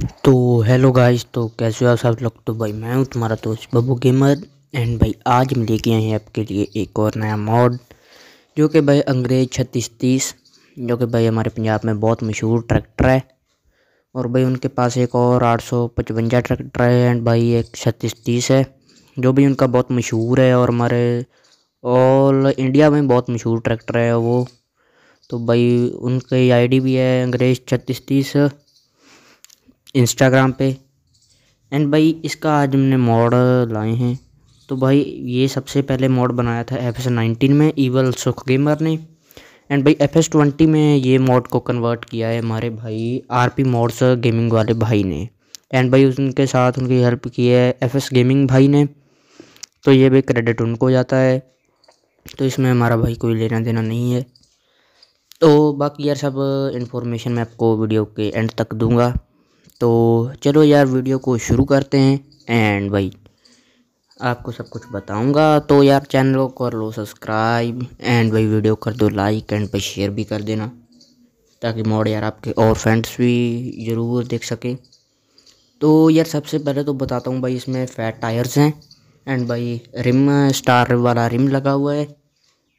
तो hello guys तो कैसे हो आप सब लोग? तो भाई मैं हूँ तुम्हारा दोस्त बबू गेमर एंड भाई आज हम लेके आए हैं आपके लिए एक और नया मॉड जो कि भाई अंग्रेज़ छत्तीस तीस जो कि भाई हमारे पंजाब में बहुत मशहूर ट्रैक्टर है। और भाई उनके पास एक और आठ सौ पचवंजा ट्रैक्टर है एंड भाई एक छत्तीस तीस है, जो भी उनका बहुत मशहूर है और हमारे ऑल इंडिया में बहुत मशहूर ट्रैक्टर है वो। तो भाई उनकी आईडी भी है अंग्रेज़ छत्तीस तीस इंस्टाग्राम पे। एंड भाई, इसका आज हमने मॉड लाए हैं। तो भाई, ये सबसे पहले मॉड बनाया था एफ़ एस नाइनटीन में ईवल सुख गेमर ने। एंड भाई एफ़ एस ट्वेंटी में ये मॉड को कन्वर्ट किया है हमारे भाई आर पी मॉड्स गेमिंग वाले भाई ने। एंड भाई, उनके साथ उनकी हेल्प की है एफ़ एस गेमिंग भाई ने। तो ये भी क्रेडिट उनको जाता है। तो इसमें हमारा भाई कोई लेना देना नहीं है। तो बाकी यार, सब इन्फॉर्मेशन मैं आपको वीडियो के एंड तक दूँगा। तो चलो यार वीडियो को शुरू करते हैं, एंड भाई, आपको सब कुछ बताऊँगा। तो यार चैनल को कर लो सब्सक्राइब, एंड भाई वीडियो कर दो लाइक, एंड भाई शेयर भी कर देना, ताकि मोड यार आपके और फ्रेंड्स भी ज़रूर देख सकें। तो यार सबसे पहले तो बताता हूँ भाई, इसमें फैट टायर्स हैं, एंड भाई रिम स्टार वाला रिम लगा हुआ है।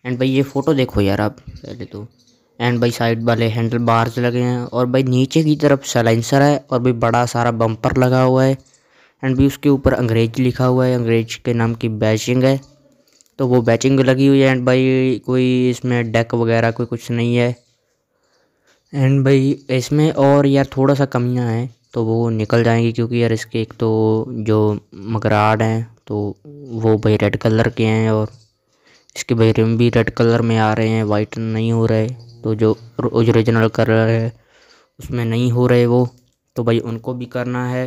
एंड भाई ये फ़ोटो देखो यार आप, पहले तो। एंड भाई साइड वाले हैंडल बार्स लगे हैं और भाई नीचे की तरफ़ सलेंसर है और भाई बड़ा सारा बम्पर लगा हुआ है। एंड भी उसके ऊपर अंग्रेज़ लिखा हुआ है, अंग्रेज़ के नाम की बैचिंग है। तो वो बैचिंग लगी हुई है एंड भाई कोई इसमें डेक वगैरह कोई कुछ नहीं है। एंड भाई इसमें और यार थोड़ा सा कमियाँ हैं तो वो निकल जाएँगी क्योंकि यार इसके एक तो जो मगराड हैं तो वो भाई रेड कलर के हैं और इसके भाई रिम भी रेड कलर में आ रहे हैं वाइट नहीं हो रहे। तो जो ओरिजिनल कलर है, उसमें नहीं हो रहे वो तो भाई उनको भी करना है।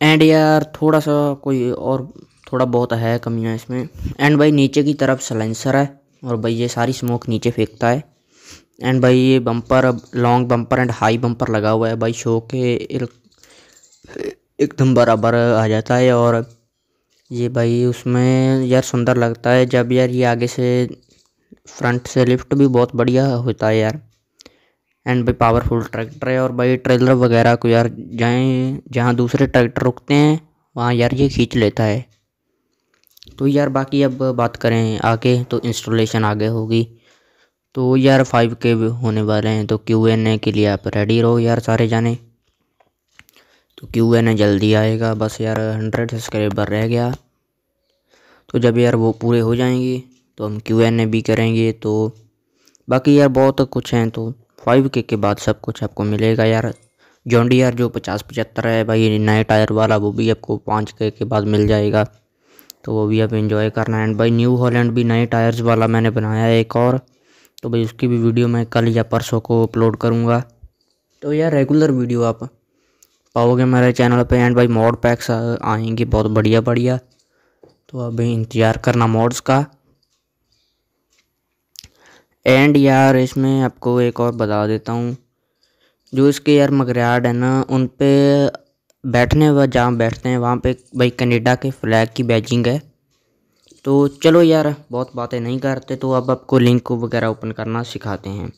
एंड यार थोड़ा सा कोई और, थोड़ा बहुत है कमियाँ इसमें। एंड भाई नीचे की तरफ़ सलेंसर है, और भाई ये सारी स्मोक नीचे फेंकता है। एंड भाई ये bumper long bumper and high bumper लगा हुआ है भाई शो के एकदम बराबर आ जाता है। और ये भाई उसमें यार सुंदर लगता है, जब यार ये आगे से फ्रंट से लिफ्ट भी बहुत बढ़िया होता है यार। एंड भाई पावरफुल ट्रैक्टर है और भाई ट्रेलर वगैरह को यार जाएँ, जहाँ दूसरे ट्रैक्टर रुकते हैं, वहाँ यार ये खींच लेता है। तो यार बाकी अब बात करें आगे तो इंस्टॉलेशन आगे होगी। तो यार फाइव के होने वाले हैं तो क्यू एन ए के लिए आप रेडी रहो यार सारे जाने। तो क्यू एन ए जल्दी आएगा, बस यार हंड्रेड सब्सक्राइबर रह गया। तो जब यार वो पूरे हो जाएँगे तो हम क्यू एन ए भी करेंगे तो बाकी यार बहुत कुछ हैं तो फाइव के के बाद सब कुछ आपको मिलेगा यार। जोंडी यार जो पचास पचहत्तर है भाई, नए टायर वाला, वो भी आपको पाँच के के बाद मिल जाएगा। तो वो भी आप इंजॉय करना। एंड भाई न्यू हॉलैंड भी नए टायर्स वाला मैंने बनाया है एक और। तो भाई उसकी भी वीडियो मैं कल या परसों को अपलोड करूँगा। तो यार रेगुलर वीडियो आप पाओगे मेरे चैनल पे। एंड भाई मॉड पैक्स आएँगे बहुत बढ़िया बढ़िया तो अभी इंतज़ार करना मॉड्स का। एंड यार, इसमें आपको एक और बता देता हूँ। जो इसके यार मगरियाड है ना, उन पे बैठने व जहाँ बैठते हैं, वहाँ पे भाई कनेडा के फ्लैग की बैजिंग है। तो चलो यार, बहुत बातें नहीं करते तो अब आपको लिंक वगैरह ओपन करना सिखाते हैं।